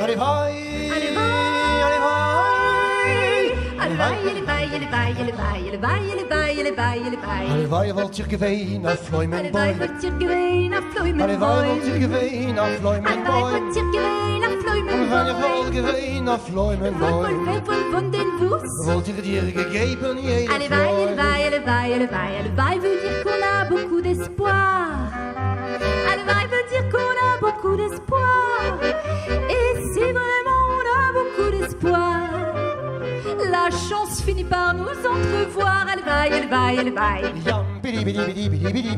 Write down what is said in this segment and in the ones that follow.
Arrivai, Arrivai vol Tjerkeveen af Vlooimen boy. Arrivai vol Tjerkeveen af Vlooimen d'espoir. alle beaucoup d'espoir. Et si vraiment on a beaucoup d'espoir, la chance finit par nous entrevoir. Allez, vai. Yam, bidi, bidi, bidi,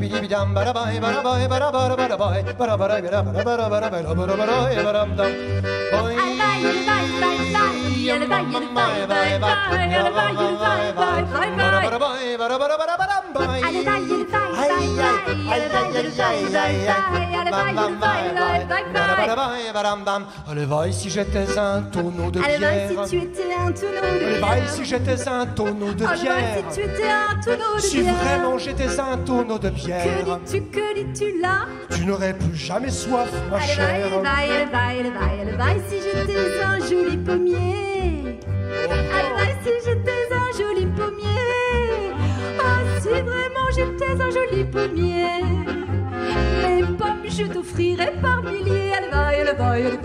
Allez, vai, si j'étais un tonneau de Allez, vai, pierre. si tu étais un tonneau de Allez, bière. vai, si j'étais un tonneau de Allez, pierre. si tu étais un tonneau de Si bière. vraiment j'étais un tonneau de Que pierre, dis-tu, que dis-tu là tu n'aurais plus jamais soif, ma Allez, chère. allez, vai, allez, vai, allez, allez, vai, si j'étais un joli pommier. Allez, vai, si j'étais un joli pommier. Ah, si vraiment j'étais un joli pommier je t'offrirai par milliers. Elle va, elle va, elle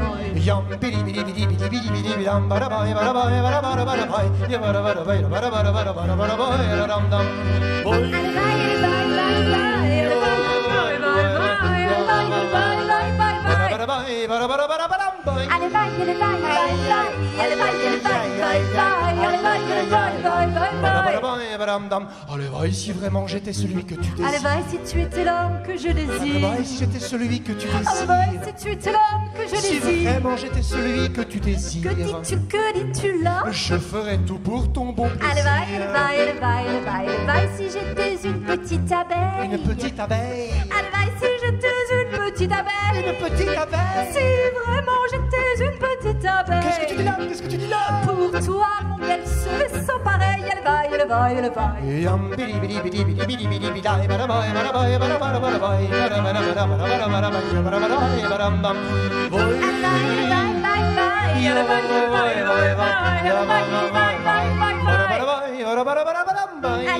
Allez, va ici, vraiment, j'étais celui que tu désires. Allez, va ici, tu étais l'homme que je désire. Allez, ici, j'étais celui que tu désires. Allez, va ici, tu étais l'homme que je désire. Si vraiment, j'étais celui que tu désires. Que dis-tu, que dis-tu là? Je ferai tout pour ton bon plaisir. Allez, va, allez, va, allez, va, allez, va, allez, va j'étais une petite abeille. Une petite abeille. Allez, va ici, j'étais une petite abeille. Une petite abeille. Si vraiment, j'étais une petite abeille. Qu'est-ce que tu dis là? Qu'est-ce que tu dis là? Pour toi, mon bel, ce sans pareil, elle va vai le vai yam bidi bidi bidi bidi bidi bidi bidi dai bara vai bara vai bara bara bara vai bara bara bara bara bara bara vai bara bara vai bara bam voi Bye.